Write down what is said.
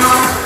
안녕.